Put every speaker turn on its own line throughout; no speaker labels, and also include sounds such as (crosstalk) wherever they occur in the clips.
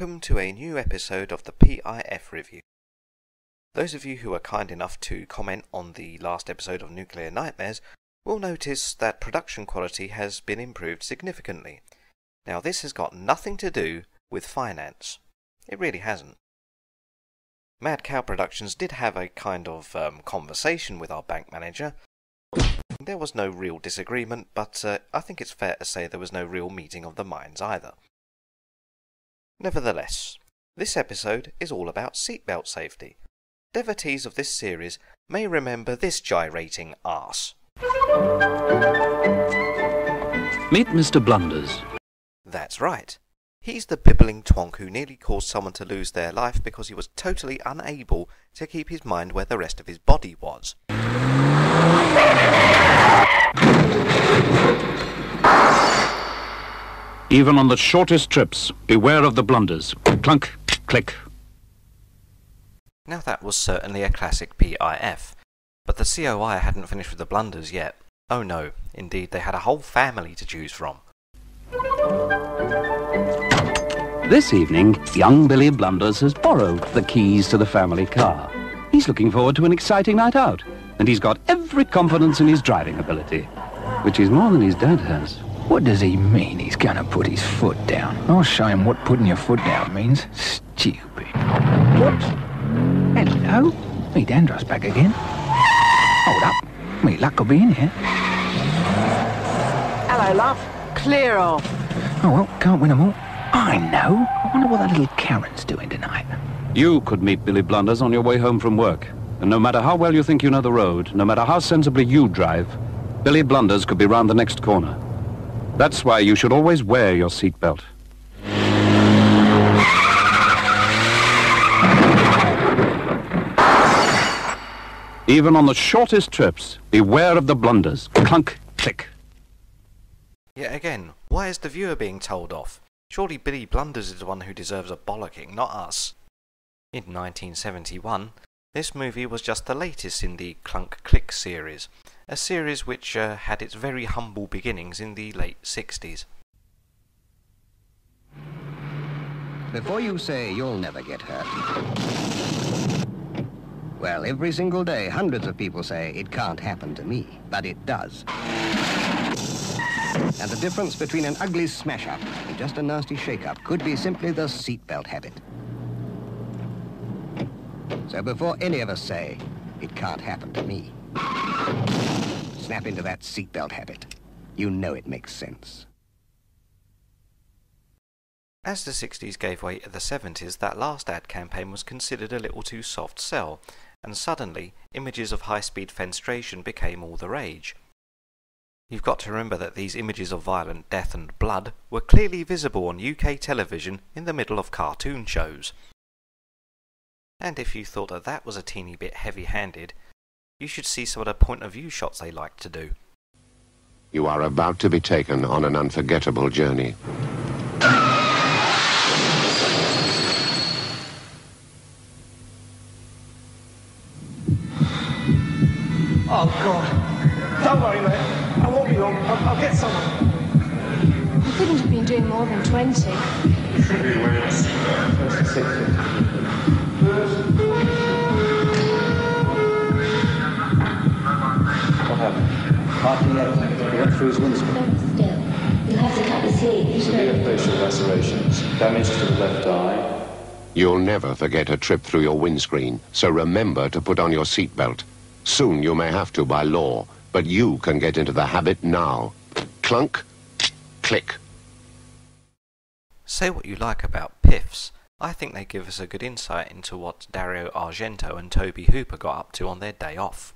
welcome to a new episode of the PIF Review. Those of you who are kind enough to comment on the last episode of Nuclear Nightmares will notice that production quality has been improved significantly. Now, this has got nothing to do with finance. It really hasn't. Mad Cow Productions did have a kind of um, conversation with our bank manager. There was no real disagreement, but uh, I think it's fair to say there was no real meeting of the minds either. Nevertheless, this episode is all about seatbelt safety. Devotees of this series may remember this gyrating arse.
Meet Mr. Blunders.
That's right. He's the bibbling twonk who nearly caused someone to lose their life because he was totally unable to keep his mind where the rest of his body was.
Even on the shortest trips, beware of the blunders. Clunk, click.
Now that was certainly a classic PIF, but the COI hadn't finished with the blunders yet. Oh no, indeed they had a whole family to choose from.
This evening, young Billy Blunders has borrowed the keys to the family car. He's looking forward to an exciting night out, and he's got every confidence in his driving ability, which is more than his dad has.
What does he mean he's gonna put his foot down? I'll show him what putting your foot down means. Stupid. What? Hello? Me Dandros back again. Hold up. Me luck will be in here.
Hello, love. Clear off.
Oh, well, can't win 'em all. I know. I wonder what that little Karen's doing tonight.
You could meet Billy Blunders on your way home from work. And no matter how well you think you know the road, no matter how sensibly you drive, Billy Blunders could be round the next corner. That's why you should always wear your seatbelt. Even on the shortest trips, beware of the blunders. Clunk, click.
Yet again, why is the viewer being told off? Surely Billy Blunders is the one who deserves a bollocking, not us. In 1971, this movie was just the latest in the Clunk Click series, a series which uh, had its very humble beginnings in the late 60s.
Before you say you'll never get hurt. Well, every single day, hundreds of people say it can't happen to me, but it does. And the difference between an ugly smash-up and just a nasty shake-up could be simply the seatbelt habit. So before any of us say, it can't happen to me, snap into that seatbelt habit. You know it makes sense.
As the 60s gave way to the 70s, that last ad campaign was considered a little too soft sell, and suddenly images of high-speed fenestration became all the rage. You've got to remember that these images of violent death and blood were clearly visible on UK television in the middle of cartoon shows. And if you thought that that was a teeny bit heavy-handed, you should see some of the point-of-view shots they like to do.
You are about to be taken on an unforgettable journey.
Oh, God. Don't worry, mate. I won't be long. I'll, I'll get someone.
You couldn't have been doing more than 20.
It should be What Hardly yet. He went through his windscreen.
Still, you have to cut the sleeve.
Severe facial lacerations. Damage to the left eye.
You'll never forget a trip through your windscreen, so remember to put on your seatbelt. Soon you may have to by law, but you can get into the habit now. Clunk, click.
Say what you like about PIFs, I think they give us a good insight into what Dario Argento and Tobe Hooper got up to on their day off.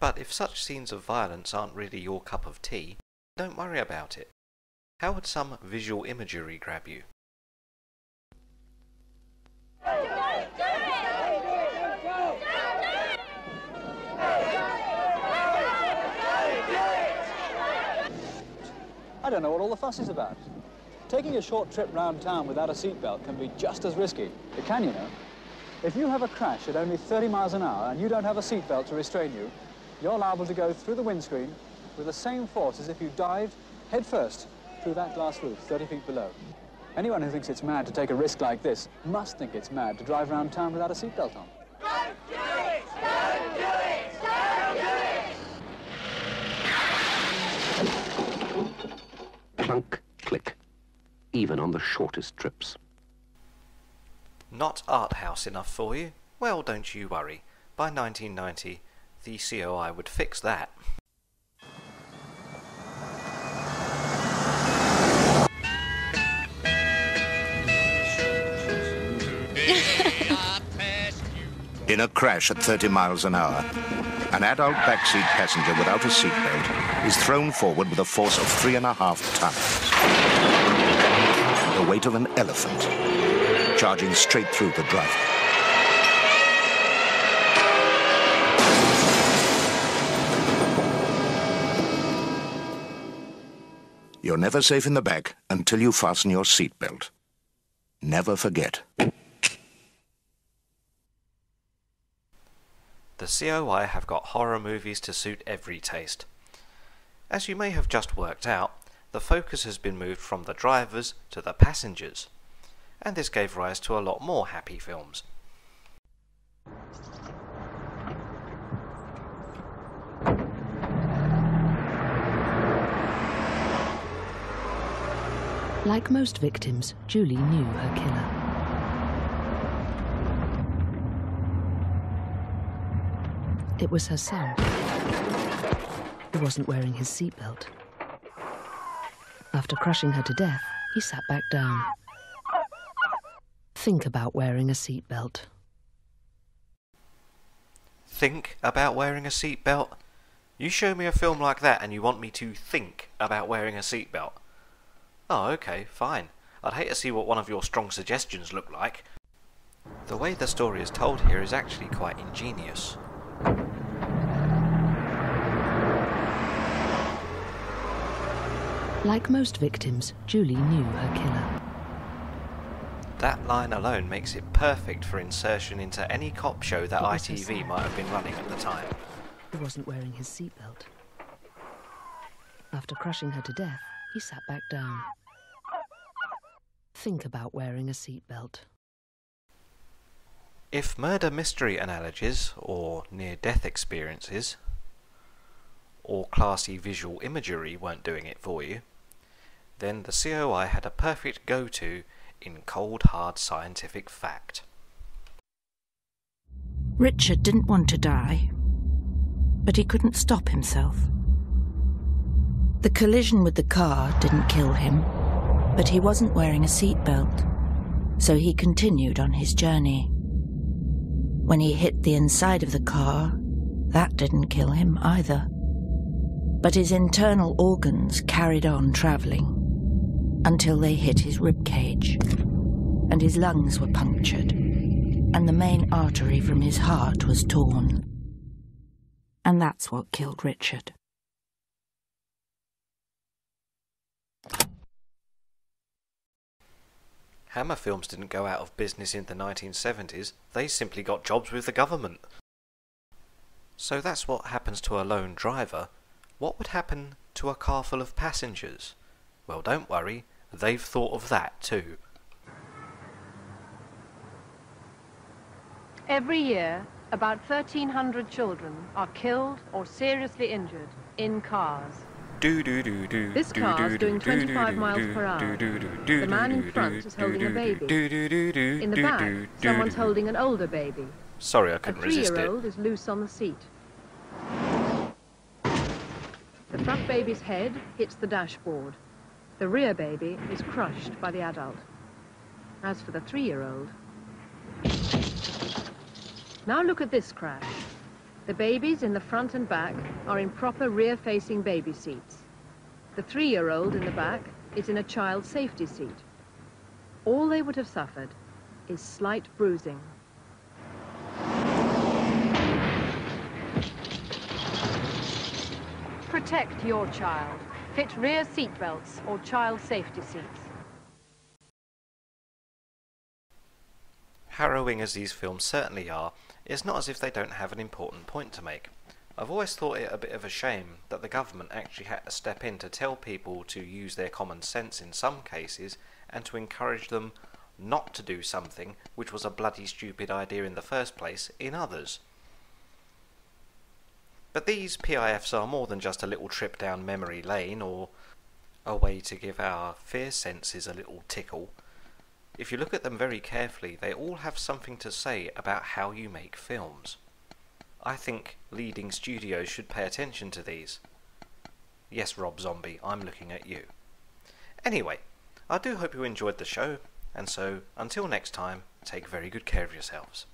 But if such scenes of violence aren't really your cup of tea, don't worry about it. How would some visual imagery grab you?
I don't know what all the fuss is about. Taking a short trip round town without a seatbelt can be just as risky. It can, you know. If you have a crash at only 30 miles an hour and you don't have a seatbelt to restrain you, you're liable to go through the windscreen with the same force as if you dived head first through that glass roof 30 feet below. Anyone who thinks it's mad to take a risk like this must think it's mad to drive around town without a seatbelt on.
Clunk, click. Even on the shortest trips.
Not art house enough for you? Well, don't you worry. By 1990, the COI would fix that. (laughs)
In a crash at 30 miles an hour, an adult backseat passenger without a seatbelt is thrown forward with a force of three and a half tons. The weight of an elephant, charging straight through the driver. You're never safe in the back until you fasten your seatbelt. Never forget.
The COI have got horror movies to suit every taste. As you may have just worked out, the focus has been moved from the drivers to the passengers, and this gave rise to a lot more happy films.
Like most victims, Julie knew her killer. It was her son. He wasn't wearing his seatbelt. After crushing her to death, he sat back down. Think about wearing a seatbelt.
Think about wearing a seatbelt? You show me a film like that and you want me to think about wearing a seatbelt? Oh, okay, fine. I'd hate to see what one of your strong suggestions look like. The way the story is told here is actually quite ingenious.
Like most victims, Julie knew her killer.
That line alone makes it perfect for insertion into any cop show that
It was her
ITV might have been running at the time.
He wasn't wearing his seatbelt. After crushing her to death, he sat back down. Think about wearing a seatbelt.
If murder mystery analogies, or near death experiences, or classy visual imagery weren't doing it for you, then the COI had a perfect go to in cold hard scientific fact.
Richard didn't want to die, but he couldn't stop himself. The collision with the car didn't kill him, but he wasn't wearing a seatbelt, so he continued on his journey. When he hit the inside of the car, that didn't kill him either. But his internal organs carried on travelling until they hit his rib cage, and his lungs were punctured, and the main artery from his heart was torn. And that's what killed Richard.
Hammer Films didn't go out of business in the 1970s, they simply got jobs with the government. So that's what happens to a lone driver. What would happen to a car full of passengers? Well, don't worry, they've thought of that too.
Every year, about 1,300 children are killed or seriously injured in cars.
Do do do do.
This
do,
car's
do,
doing
do, do,
25
do,
miles
do,
per hour. The man in
do,
front
do,
is holding a
do,
baby. In the
do,
back,
do, do,
someone's
do.
holding an older baby.
Sorry, I
A
couldn't resist it.
A three-year-old is loose on the seat. The front baby's head hits the dashboard. The rear baby is crushed by the adult. As for the three-year-old... Now look at this crash. The babies in the front and back are in proper rear-facing baby seats. The three-year-old in the back is in a child safety seat. All they would have suffered is slight bruising. Protect your child. Fit rear seat belts or child safety seats.
Harrowing as these films certainly are, it's not as if they don't have an important point to make. I've always thought it a bit of a shame that the government actually had to step in to tell people to use their common sense in some cases and to encourage them not to do something which was a bloody stupid idea in the first place in others. But these PIFs are more than just a little trip down memory lane or a way to give our fear senses a little tickle. If you look at them very carefully, they all have something to say about how you make films. I think leading studios should pay attention to these. Yes, Rob Zombie, I'm looking at you. Anyway, I do hope you enjoyed the show, and so until next time, take very good care of yourselves.